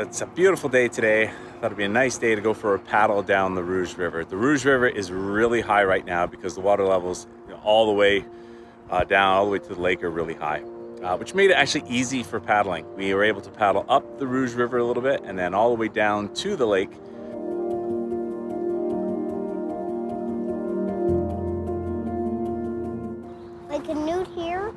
It's a beautiful day today. Thought it'd be a nice day to go for a paddle down the Rouge River. The Rouge River is really high right now because the water levels you know, all the way uh, down, all the way to the lake are really high, uh, which made it actually easy for paddling. We were able to paddle up the Rouge River a little bit and then all the way down to the lake. I canoed here,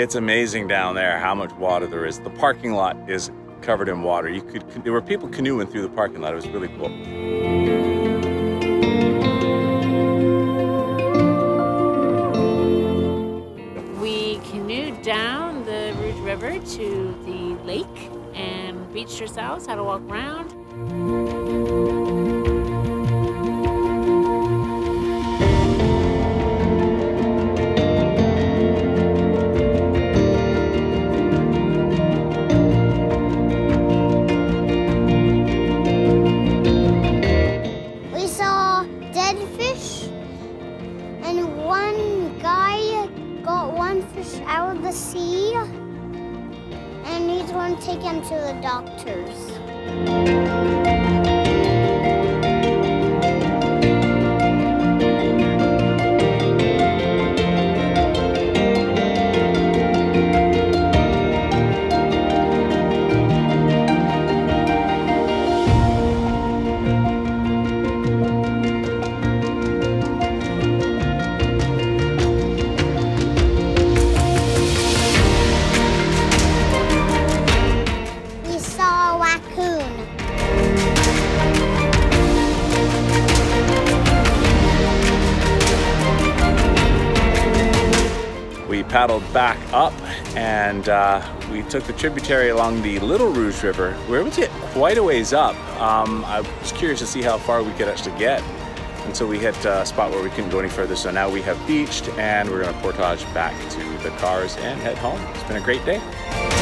It's amazing down there how much water there is. The parking lot is covered in water. You could there were people canoeing through the parking lot. It was really cool. We canoed down the Rouge River to the lake and beached ourselves, had a walk around. And one guy got one fish out of the sea, and he's going to take him to the doctors. Paddled back up and uh, we took the tributary along the Little Rouge River. We were able to get quite a ways up. Um, I was curious to see how far we could actually get until we hit a spot where we couldn't go any further. So now we have beached and we're going to portage back to the cars and head home. It's been a great day.